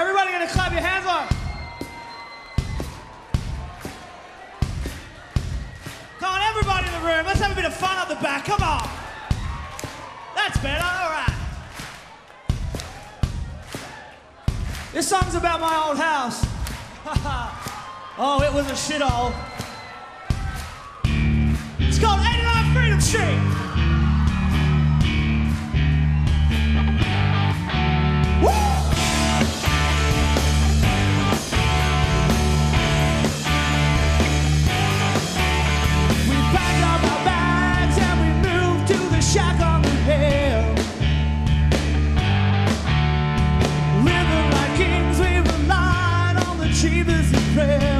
Everybody gonna clap your hands on. Come on, everybody in the room. Let's have a bit of fun up the back. Come on. That's better. All right. This song's about my old house. oh, it was a shithole. The cheapest of prayer.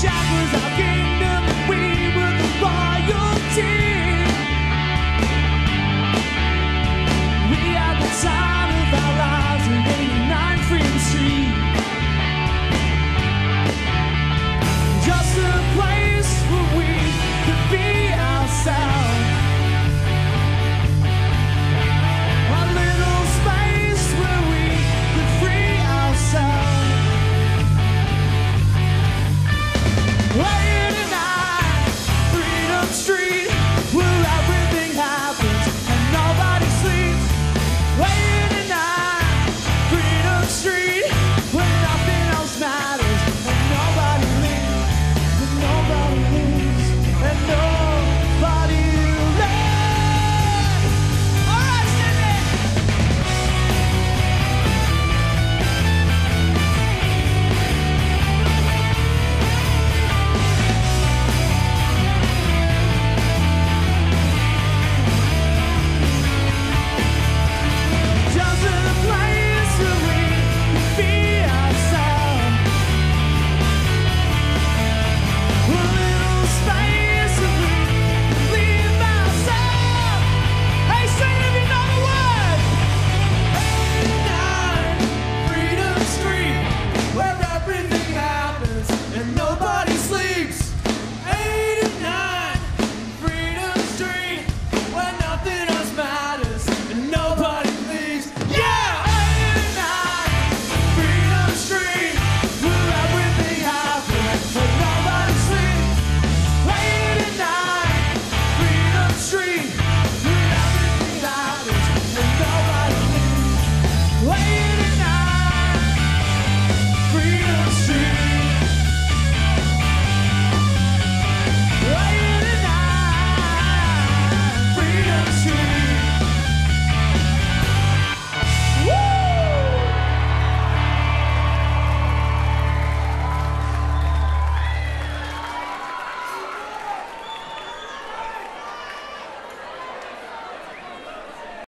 shackles our kingdom. We were the royalty. Wait!